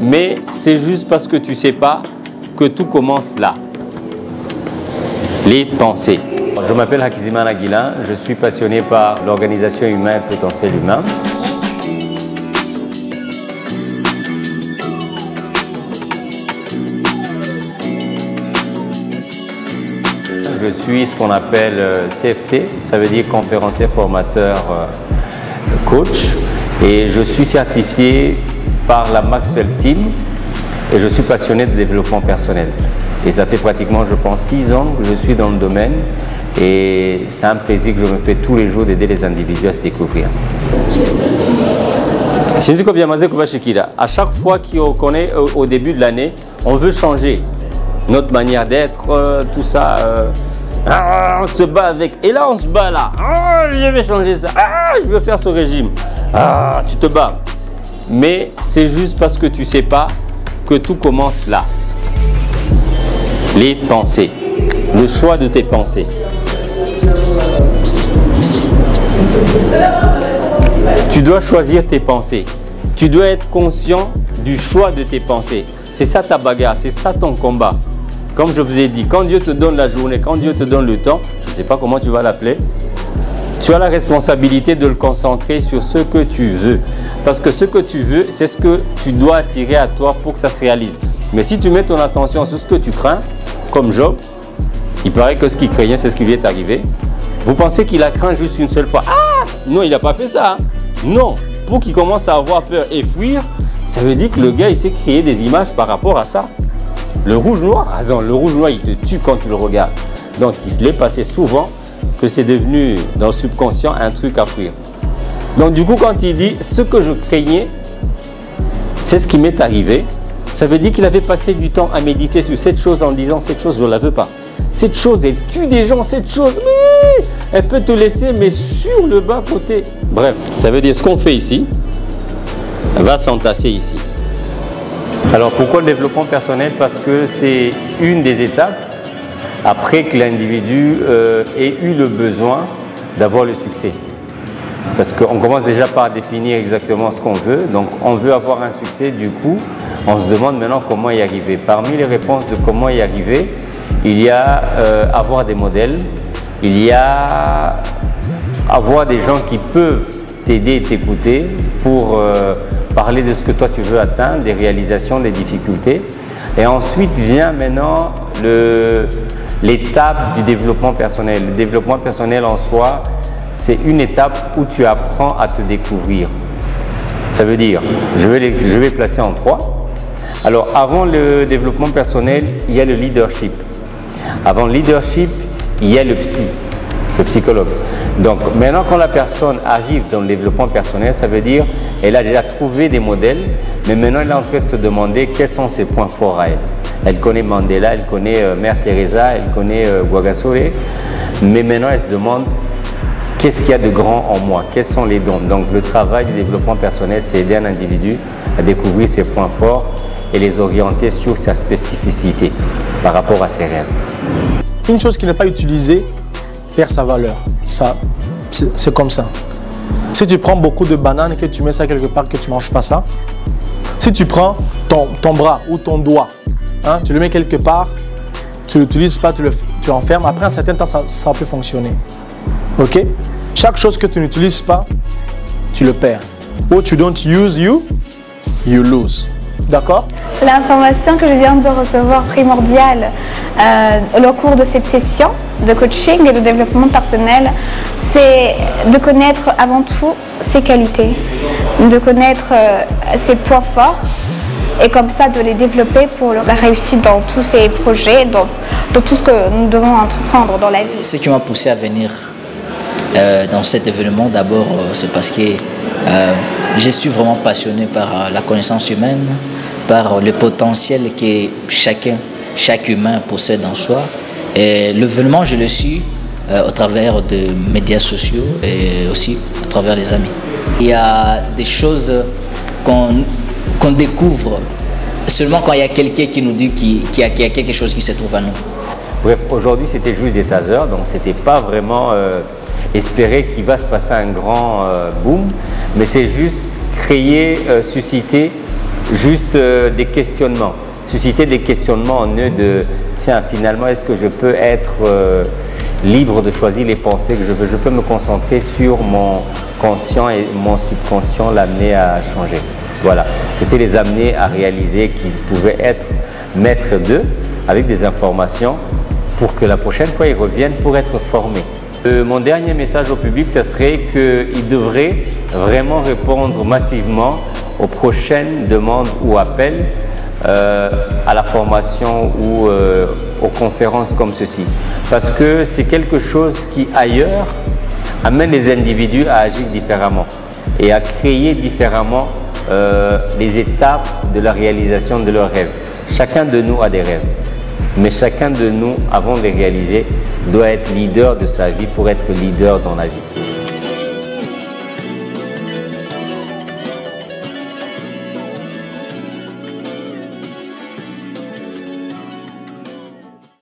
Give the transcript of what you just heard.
mais c'est juste parce que tu sais pas que tout commence là. Les pensées. Je m'appelle Hakizimana Aguilin, je suis passionné par l'organisation humaine et potentiel humain. Je suis ce qu'on appelle CFC, euh, ça veut dire conférencier formateur euh, coach, et je suis certifié par la Maxwell Team et je suis passionné de développement personnel. Et ça fait pratiquement, je pense, six ans que je suis dans le domaine et c'est un plaisir que je me fais tous les jours d'aider les individus à se découvrir. À chaque fois qu'on connaît au début de l'année, on veut changer notre manière d'être, euh, tout ça. Euh, ah, on se bat avec. Et là, on se bat là. Ah, je vais changer ça. Ah, je veux faire ce régime. Tu te bats. Mais c'est juste parce que tu sais pas que tout commence là. Les pensées. Le choix de tes pensées. Tu dois choisir tes pensées. Tu dois être conscient du choix de tes pensées. C'est ça ta bagarre, c'est ça ton combat. Comme je vous ai dit, quand Dieu te donne la journée, quand Dieu te donne le temps, je ne sais pas comment tu vas l'appeler, tu as la responsabilité de le concentrer sur ce que tu veux. Parce que ce que tu veux, c'est ce que tu dois attirer à toi pour que ça se réalise. Mais si tu mets ton attention sur ce que tu crains, comme Job, il paraît que ce qu'il craignait, c'est ce qui lui est arrivé. Vous pensez qu'il a craint juste une seule fois Ah Non, il n'a pas fait ça. Non. Pour qu'il commence à avoir peur et fuir, ça veut dire que le gars, il s'est créé des images par rapport à ça. Le rouge-noir, ah le rouge-noir, il te tue quand tu le regardes. Donc, il se l'est passé souvent que c'est devenu dans le subconscient un truc à fuir. Donc, du coup, quand il dit ce que je craignais, c'est ce qui m'est arrivé, ça veut dire qu'il avait passé du temps à méditer sur cette chose en disant cette chose, je ne la veux pas. Cette chose, elle tue des gens, cette chose, elle peut te laisser, mais sur le bas côté. Bref, ça veut dire ce qu'on fait ici va s'entasser ici. Alors pourquoi le développement personnel? Parce que c'est une des étapes après que l'individu euh, ait eu le besoin d'avoir le succès. Parce qu'on commence déjà par définir exactement ce qu'on veut. Donc on veut avoir un succès, du coup, on se demande maintenant comment y arriver. Parmi les réponses de comment y arriver, il y a euh, avoir des modèles, il y a avoir des gens qui peuvent t'aider et t'écouter pour euh, parler de ce que toi tu veux atteindre, des réalisations, des difficultés. Et ensuite vient maintenant l'étape du développement personnel. Le développement personnel en soi, c'est une étape où tu apprends à te découvrir. Ça veut dire, je vais, placer en trois. Alors avant le développement personnel, il y a le leadership. Avant le leadership, il y a le psy, le psychologue. Donc maintenant quand la personne arrive dans le développement personnel, ça veut dire elle a déjà trouvé des modèles, mais maintenant elle est en train de se demander quels sont ses points forts à elle. Elle connaît Mandela, elle connaît euh, Mère Teresa, elle connaît euh, mais maintenant elle se demande qu'est-ce qu'il y a de grand en moi, quels sont les dons? Donc le travail du développement personnel, c'est aider un individu à découvrir ses points forts et les orienter sur sa spécificité par rapport à ses rêves. Une chose qui n'est pas utilisée perd sa valeur. Ça, c'est comme ça. Si tu prends beaucoup de bananes et que tu mets ça quelque part, que tu ne manges pas ça, si tu prends ton, ton bras ou ton doigt, hein, tu le mets quelque part, tu ne l'utilises pas, tu, le, tu l'enfermes, après un certain temps, ça peut fonctionner. Ok? Chaque chose que tu n'utilises pas, tu le perds. What you don't use, you, you lose. D'accord? L'information que je viens de recevoir primordiale euh, au cours de cette session de coaching et de développement personnel, c'est de connaître avant tout ses qualités, de connaître euh, ses points forts et comme ça de les développer pour la réussite dans tous ces projets, dans, tout ce que nous devons entreprendre dans la vie. Ce qui m'a poussé à venir euh, dans cet événement, d'abord, c'est parce que je suis vraiment passionné par la connaissance humaine, par le potentiel que chacun, chaque humain possède en soi. Et l'événement, je le suis euh, au travers des médias sociaux et aussi à travers les amis. Il y a des choses qu'on découvre seulement quand il y a quelqu'un qui nous dit qu'il y, a quelque chose qui se trouve à nous. Bref, aujourd'hui c'était juste des tasers, donc c'était pas vraiment euh, espérer qu'il va se passer un grand euh, boom, mais c'est juste créer, susciter juste euh, des questionnements, susciter des questionnements en eux de tiens, finalement, est-ce que je peux être euh, libre de choisir les pensées que je veux? Je peux me concentrer sur mon conscient et mon subconscient l'amener à changer. Voilà, c'était les amener à réaliser qu'ils pouvaient être maîtres d'eux avec des informations pour que la prochaine fois ils reviennent pour être formés. Euh, mon dernier message au public, ce serait qu'ils devraient vraiment répondre massivement aux prochaines demandes ou appels euh, à la formation ou euh, aux conférences comme ceci. Parce que c'est quelque chose qui ailleurs amène les individus à agir différemment et à créer différemment les étapes de la réalisation de leurs rêves. Chacun de nous a des rêves. Mais chacun de nous, avant de les réaliser, doit être leader de sa vie pour être leader dans la vie.